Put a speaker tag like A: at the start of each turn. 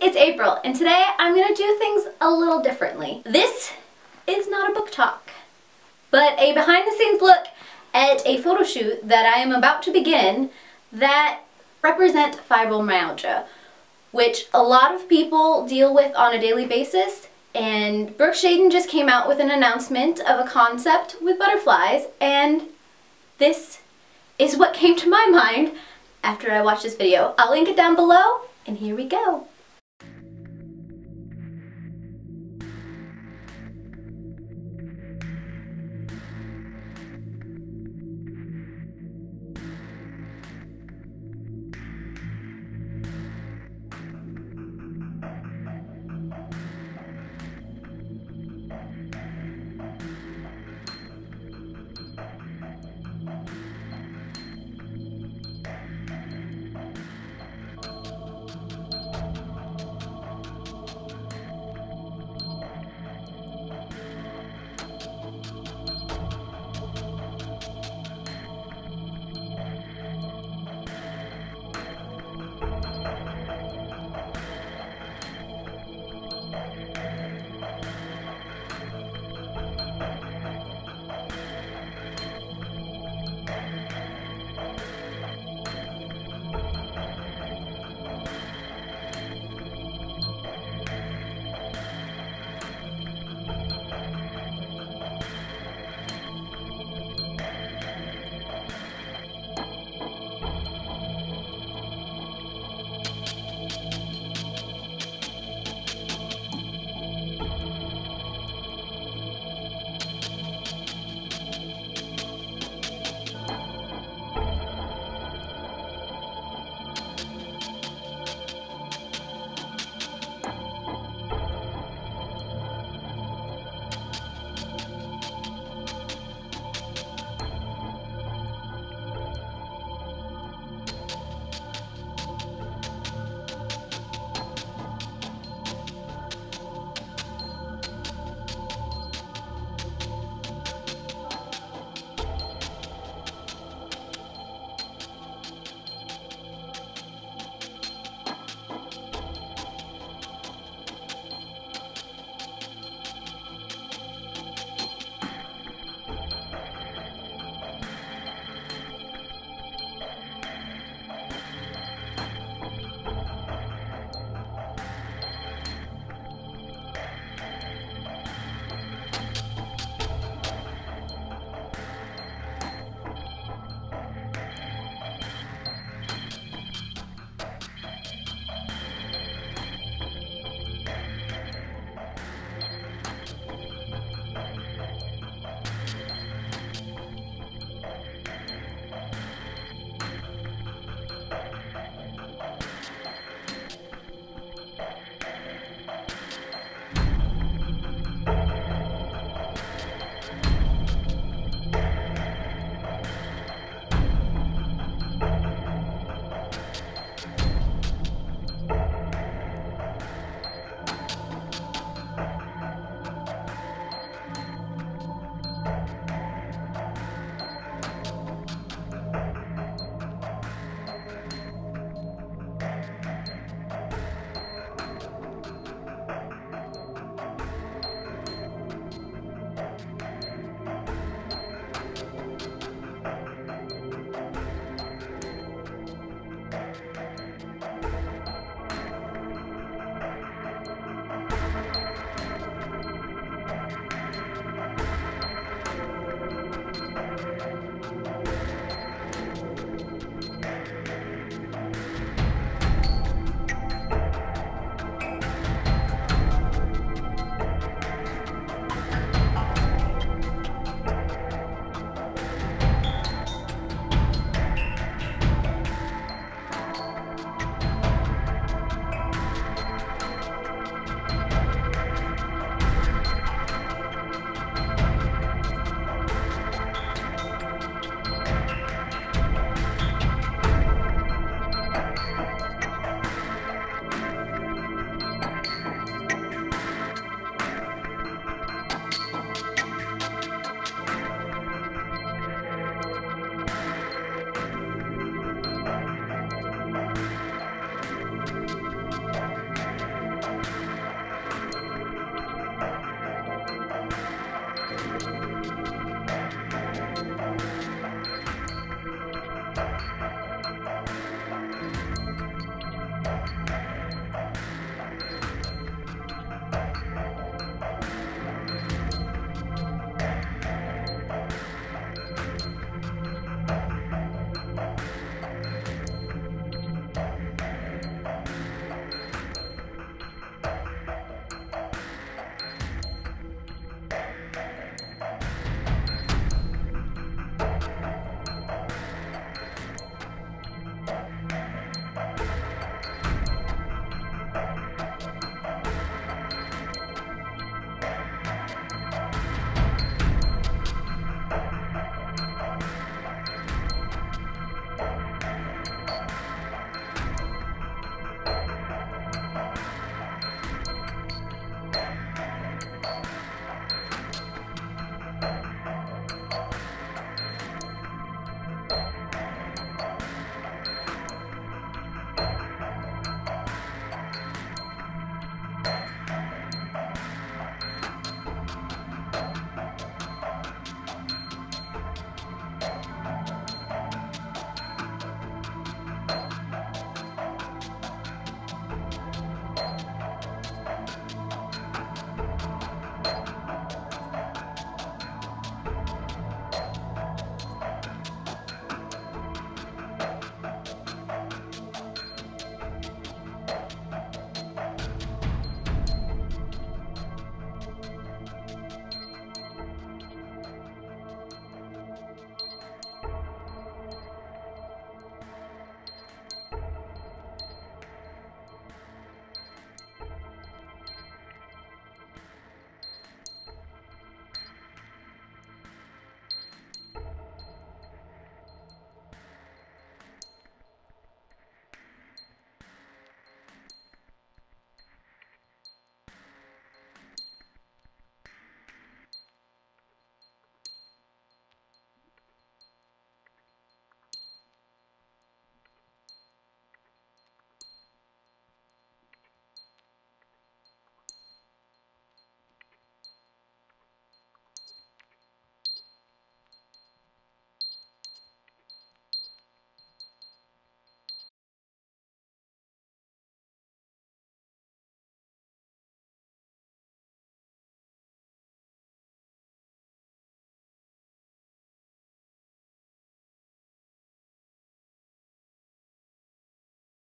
A: it's April and today I'm going to do things a little differently. This is not a book talk, but a behind the scenes look at a photo shoot that I am about to begin that represent fibromyalgia, which a lot of people deal with on a daily basis and Brooke Shaden just came out with an announcement of a concept with butterflies and this is what came to my mind after I watched this video. I'll link it down below and here we go.